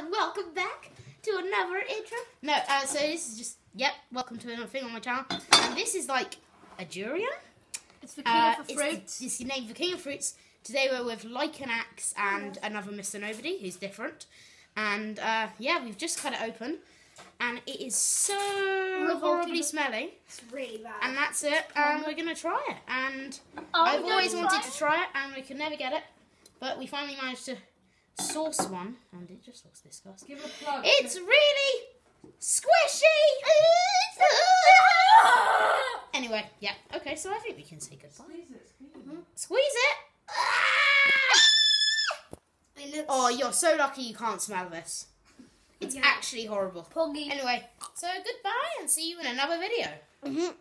and welcome back to another intro. No, uh, so this is just, yep, welcome to another thing on my channel. And this is like a durian. It's the king Uh, of the it's, fruits. the, it's the name for King of Fruits. Today we're with Lycanax and another Mr. Nobody who's different. And uh, yeah, we've just cut it open. And it is so Revolting. horribly smelly. It's really bad. And that's it. And we're going to try it. And Oh, I've always wanted to try it, and we could never get it. But we finally managed to source one, and it just looks disgusting. Give it a plug. It's really squishy. anyway, yeah. Okay, so I think we can say goodbye. Squeeze it, squeeze it. Squeeze it. It looks Oh, you're so lucky you can't smell this. It's Yeah. actually horrible. poggy. Anyway, so goodbye, and see you in another video. Mhm.